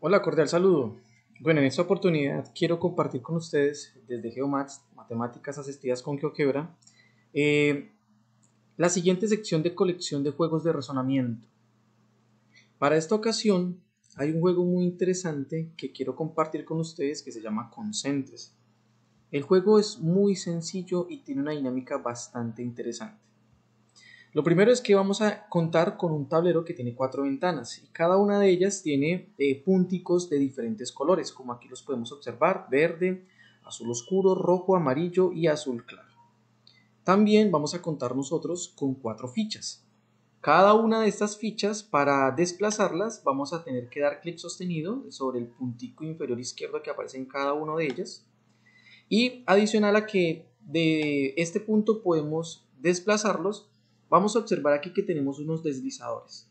Hola, cordial saludo. Bueno, en esta oportunidad quiero compartir con ustedes desde Geomax, Matemáticas Asistidas con GeoQuebra, eh, la siguiente sección de colección de juegos de razonamiento. Para esta ocasión hay un juego muy interesante que quiero compartir con ustedes que se llama Concentres. El juego es muy sencillo y tiene una dinámica bastante interesante. Lo primero es que vamos a contar con un tablero que tiene cuatro ventanas y cada una de ellas tiene eh, punticos de diferentes colores, como aquí los podemos observar, verde, azul oscuro, rojo, amarillo y azul claro. También vamos a contar nosotros con cuatro fichas. Cada una de estas fichas, para desplazarlas, vamos a tener que dar clic sostenido sobre el puntico inferior izquierdo que aparece en cada una de ellas. Y adicional a que de este punto podemos desplazarlos, Vamos a observar aquí que tenemos unos deslizadores.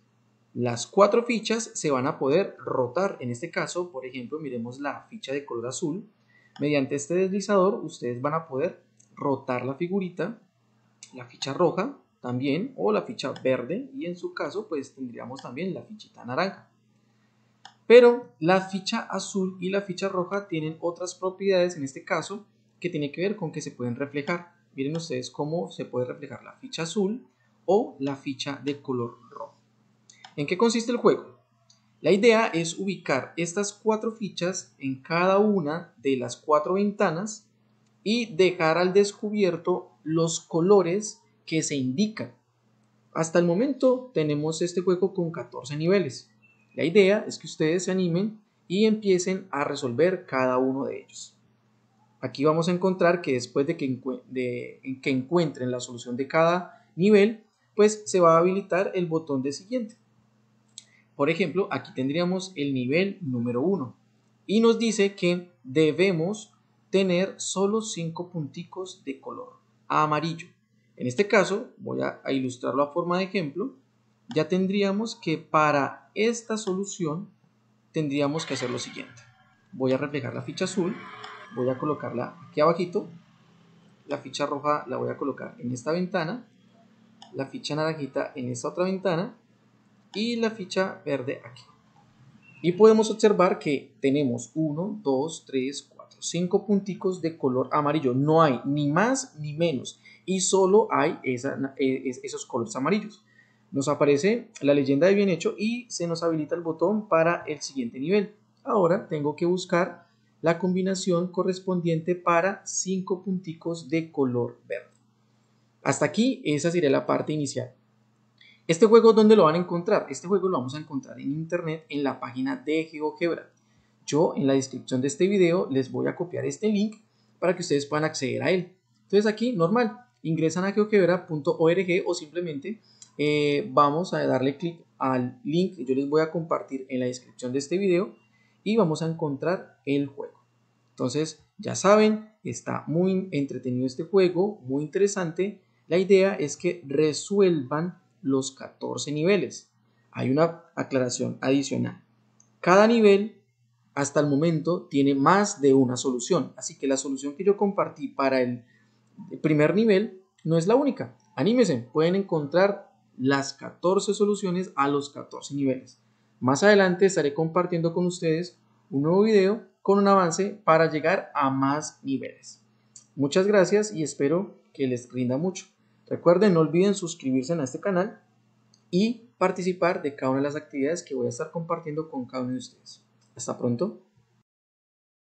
Las cuatro fichas se van a poder rotar. En este caso, por ejemplo, miremos la ficha de color azul. Mediante este deslizador, ustedes van a poder rotar la figurita, la ficha roja también, o la ficha verde, y en su caso, pues tendríamos también la fichita naranja. Pero la ficha azul y la ficha roja tienen otras propiedades, en este caso, que tiene que ver con que se pueden reflejar. Miren ustedes cómo se puede reflejar la ficha azul o la ficha de color rojo. ¿En qué consiste el juego? La idea es ubicar estas cuatro fichas en cada una de las cuatro ventanas y dejar al descubierto los colores que se indican. Hasta el momento tenemos este juego con 14 niveles. La idea es que ustedes se animen y empiecen a resolver cada uno de ellos. Aquí vamos a encontrar que después de que, de que encuentren la solución de cada nivel, pues se va a habilitar el botón de siguiente. Por ejemplo, aquí tendríamos el nivel número 1 y nos dice que debemos tener solo 5 punticos de color amarillo. En este caso, voy a, ilustrarlo a forma de ejemplo, ya tendríamos que para esta solución tendríamos que hacer lo siguiente. Voy a reflejar la ficha azul, voy a colocarla aquí abajito, la ficha roja la voy a colocar en esta ventana la ficha naranjita en esta otra ventana y la ficha verde aquí. Y podemos observar que tenemos 1, 2, 3, 4, 5 punticos de color amarillo. No hay ni más ni menos y solo hay e, esos colores amarillos. Nos aparece la leyenda de bien hecho y se nos habilita el botón para el siguiente nivel. Ahora tengo que buscar la combinación correspondiente para 5 punticos de color verde. Hasta aquí, esa sería la parte inicial. Este juego, ¿dónde lo van a encontrar? Este juego lo vamos a encontrar en internet en la página de GeoGebra. Yo en la descripción de este video les voy a copiar este link para que ustedes puedan acceder a él. Entonces aquí, normal, ingresan a geogebra.org o simplemente eh, vamos a darle clic al link que yo les voy a compartir en la descripción de este video y vamos a encontrar el juego. Entonces, ya saben, está muy entretenido este juego, muy interesante la idea es que resuelvan los 14 niveles. Hay una aclaración adicional. Cada nivel hasta el momento tiene más de una solución, así que la solución que yo compartí para el primer nivel no es la única. Anímese, pueden encontrar las 14 soluciones a los 14 niveles. Más adelante estaré compartiendo con ustedes un nuevo video con un avance para llegar a más niveles. Muchas gracias y espero que les rinda mucho. Recuerden, no olviden suscribirse a este canal y participar de cada una de las actividades que voy a estar compartiendo con cada uno de ustedes. Hasta pronto.